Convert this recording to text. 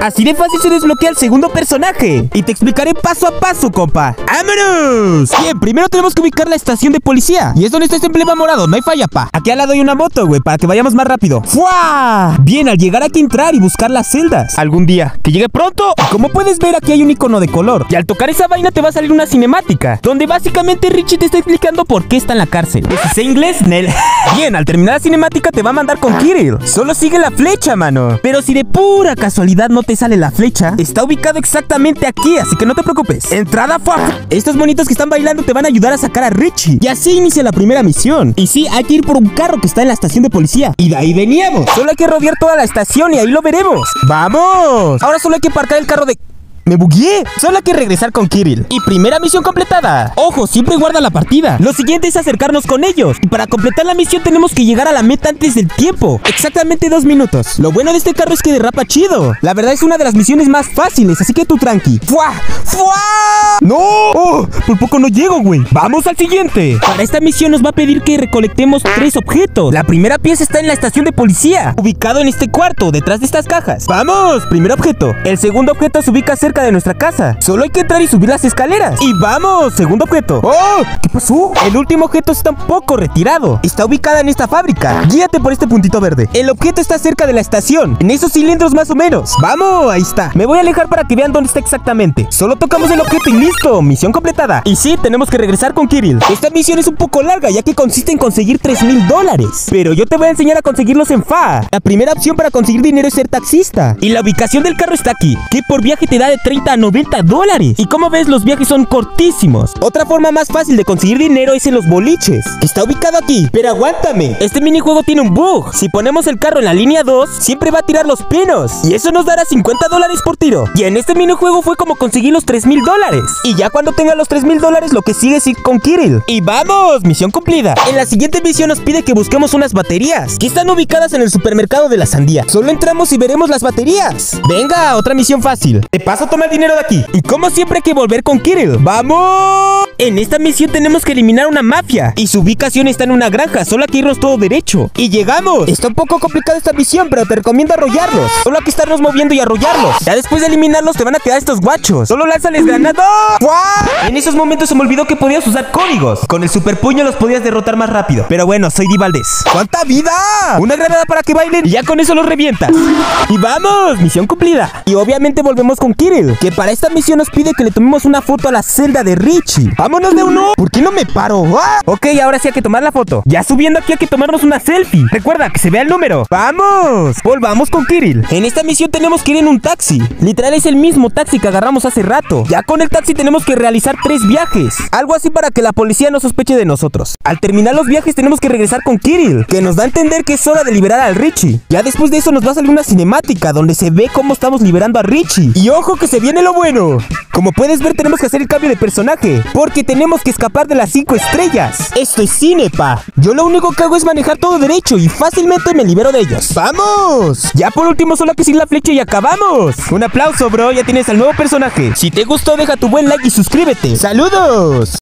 Así de fácil se desbloquea el segundo personaje. Y te explicaré paso a paso, compa. ¡Vámonos! Bien, primero tenemos que ubicar la estación de policía. Y es donde está este emblema morado, no hay falla, pa. Aquí al lado hay una moto, güey, para que vayamos más rápido. ¡Fua! Bien, al llegar hay que entrar y buscar las celdas. Algún día. Que llegue pronto. Como puedes ver, aquí hay un icono de color. Y al tocar esa vaina te va a salir una cinemática. Donde básicamente Richie te está explicando por qué está en la cárcel. ¿Es inglés? Nel. Bien, al terminar la cinemática te va a mandar con Kirill. Solo sigue la flecha, mano. Pero si de pura casualidad no te sale la flecha, está ubicado exactamente aquí, así que no te preocupes. Entrada fuck. Estos monitos que están bailando te van a ayudar a sacar a Richie. Y así inicia la primera misión. Y sí, hay que ir por un carro que está en la estación de policía. Y de ahí veníamos. Solo hay que rodear toda la estación y ahí lo veremos. ¡Vamos! Ahora solo hay que parcar el carro de... ¡Me bugueé! Solo hay que regresar con Kirill. Y primera misión completada. Ojo, siempre guarda la partida. Lo siguiente es acercarnos con ellos. Y para completar la misión tenemos que llegar a la meta antes del tiempo. Exactamente dos minutos. Lo bueno de este carro es que derrapa chido. La verdad es una de las misiones más fáciles, así que tú tranqui. ¡Fua! ¡Fua! ¡No! ¡Oh! Por poco no llego, güey. Vamos al siguiente. Para esta misión nos va a pedir que recolectemos tres objetos. La primera pieza está en la estación de policía, ubicado en este cuarto, detrás de estas cajas. ¡Vamos! Primer objeto. El segundo objeto se ubica cerca de nuestra casa. Solo hay que entrar y subir las escaleras. Y vamos, segundo objeto. ¡Oh! ¿Qué pasó? El último objeto está un poco retirado. Está ubicada en esta fábrica. Guíate por este puntito verde. El objeto está cerca de la estación. En esos cilindros más o menos. ¡Vamos! Ahí está. Me voy a alejar para que vean dónde está exactamente. Solo tocamos el objeto y listo. Misión completada. Y sí, tenemos que regresar con Kirill. Esta misión es un poco larga ya que consiste en conseguir 3 mil dólares. Pero yo te voy a enseñar a conseguirlos en FA. La primera opción para conseguir dinero es ser taxista. Y la ubicación del carro está aquí. Que por viaje te da de 30 a 90 dólares. Y como ves, los viajes son cortísimos. Otra forma más fácil de conseguir dinero es en los boliches, que está ubicado aquí. Pero aguántame, este minijuego tiene un bug. Si ponemos el carro en la línea 2, siempre va a tirar los pinos. Y eso nos dará 50 dólares por tiro. Y en este minijuego fue como conseguir los 3 mil dólares. Y ya cuando tenga los 3 mil dólares, lo que sigue es ir con Kirill. Y vamos, misión cumplida. En la siguiente misión nos pide que busquemos unas baterías, que están ubicadas en el supermercado de la sandía. Solo entramos y veremos las baterías. Venga, otra misión fácil. De paso, toma el dinero de aquí. Y como siempre hay que volver con Kirill. ¡Vamos! En esta misión tenemos que eliminar una mafia. Y su ubicación está en una granja. Solo hay que irnos todo derecho. Y llegamos. Está un poco complicada esta misión, pero te recomiendo arrollarlos. Solo hay que estarnos moviendo y arrollarlos. Ya después de eliminarlos te van a quedar estos guachos. Solo lánzales granada. ¡Guau! En esos momentos se me olvidó que podías usar códigos. Con el super puño los podías derrotar más rápido. Pero bueno, soy Di Valdés. ¡Cuánta vida! Una granada para que bailen y ya con eso los revientas. Y vamos, misión cumplida. Y obviamente volvemos con Kirill, que para esta misión nos pide que le tomemos una foto a la celda de Richie. ¡Vámonos de uno! ¿Por qué no me paro? ¡Ah! Ok, ahora sí hay que tomar la foto. Ya subiendo aquí hay que tomarnos una selfie. Recuerda que se vea el número. ¡Vamos! Volvamos con Kirill. En esta misión tenemos que ir en un taxi. Literal es el mismo taxi que agarramos hace rato. Ya con el taxi tenemos que realizar tres viajes. Algo así para que la policía no sospeche de nosotros. Al terminar los viajes tenemos que regresar con Kirill, que nos da a entender que es hora de liberar al Richie. Ya después de eso nos va a salir una cinemática donde se ve cómo estamos liberando a Richie. Y ojo que se viene lo bueno. Como puedes ver tenemos que hacer el cambio de personaje, porque tenemos que escapar de las 5 estrellas. Esto es cine, pa. Yo lo único que hago es manejar todo derecho y fácilmente me libero de ellos. ¡Vamos! Ya por último solo que seguir la flecha y acabamos. Un aplauso, bro, ya tienes al nuevo personaje. Si te gustó deja tu buen like y suscríbete. ¡Saludos!